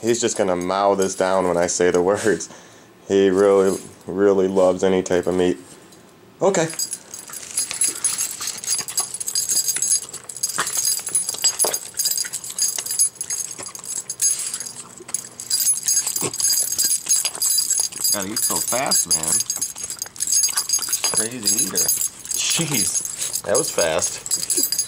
he's just gonna mow this down when I say the words. He really, really loves any type of meat. Okay. Gotta eat so fast, man. Crazy eater. Jeez, that was fast.